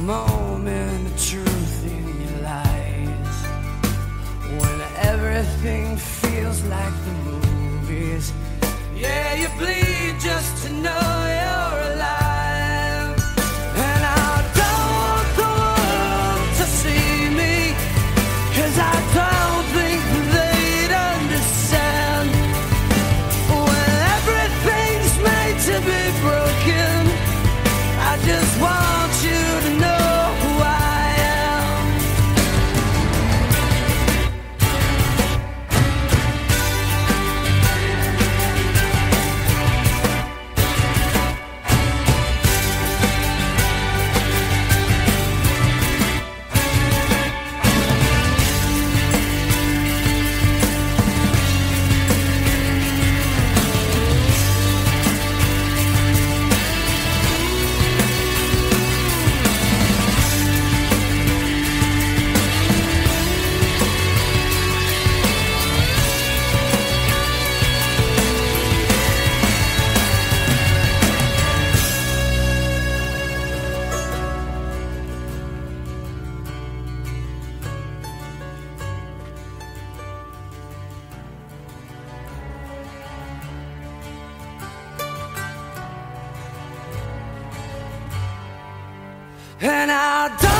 moment of truth in your lies. When everything feels like the movies. Yeah, you bleed just to know you're And I don't